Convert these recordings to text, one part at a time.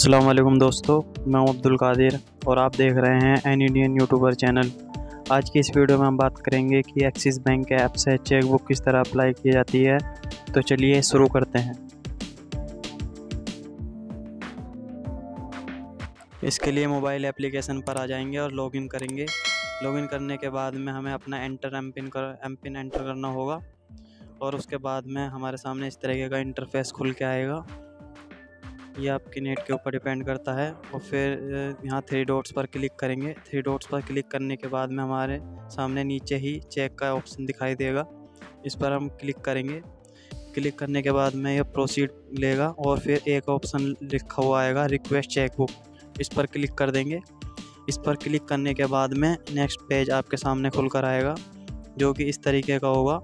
असलम दोस्तों, मैं अब्दुल कादिर और आप देख रहे हैं एन इंडियन यूट्यूबर चैनल आज की इस वीडियो में हम बात करेंगे कि एक्सिस बैंक के ऐप से चेक बुक किस तरह अप्लाई की जाती है। तो चलिए शुरू करते हैं। इसके लिए मोबाइल एप्लीकेशन पर आ जाएँगे और लॉगिन करेंगे। लॉगिन करने के बाद में हमें अपना एंटर एम पिन कर एम पिन एंटर करना होगा। और उसके बाद में हमारे सामने इस तरीके का इंटरफेस खुल के आएगा। ये आपकी नेट के ऊपर डिपेंड करता है और फिर यहाँ थ्री डॉट्स पर क्लिक करेंगे। थ्री डॉट्स पर क्लिक करने के बाद में हमारे सामने नीचे ही चेक का ऑप्शन दिखाई देगा। इस पर हम क्लिक करेंगे। क्लिक करने के बाद में यह प्रोसीड लेगा और फिर एक ऑप्शन लिखा हुआ आएगा रिक्वेस्ट चेक बुक इस पर क्लिक कर देंगे। इस पर क्लिक करने के बाद में नेक्स्ट पेज आपके सामने खुल कर आएगा, जो कि इस तरीके का होगा।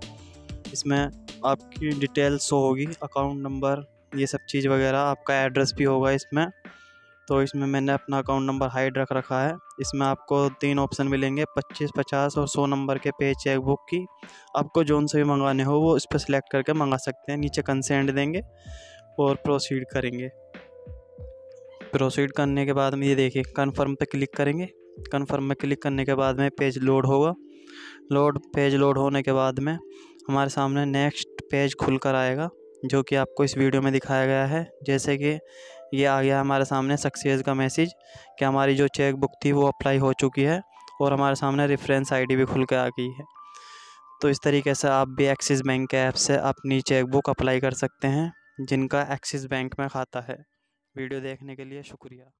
इसमें आपकी डिटेल शो होगी। अकाउंट नंबर ये सब चीज़ वगैरह, आपका एड्रेस भी होगा इसमें। तो इसमें मैंने अपना अकाउंट नंबर हाइड रख रखा है। इसमें आपको तीन ऑप्शन मिलेंगे, पच्चीस, पचास और सौ नंबर के पे चेक बुक की। आपको जोन से भी मंगाने हो, वो इस पर सिलेक्ट करके मंगा सकते हैं। नीचे कंसेंट देंगे और प्रोसीड करेंगे। प्रोसीड करने के बाद में ये देखिए कन्फर्म पे क्लिक करेंगे। कन्फर्म में क्लिक करने के बाद में पेज लोड होगा। लोड पेज लोड होने के बाद में हमारे सामने नेक्स्ट पेज खुल कर आएगा। जो कि आपको इस वीडियो में दिखाया गया है। जैसे कि ये आ गया हमारे सामने सक्सेस का मैसेज कि हमारी जो चेक बुक थी वो अप्लाई हो चुकी है और हमारे सामने रेफरेंस आईडी भी खुल के आ गई है। तो इस तरीके से आप भी एक्सिस बैंक के ऐप से अपनी चेक बुक अप्लाई कर सकते हैं, जिनका एक्सिस बैंक में खाता है। वीडियो देखने के लिए शुक्रिया।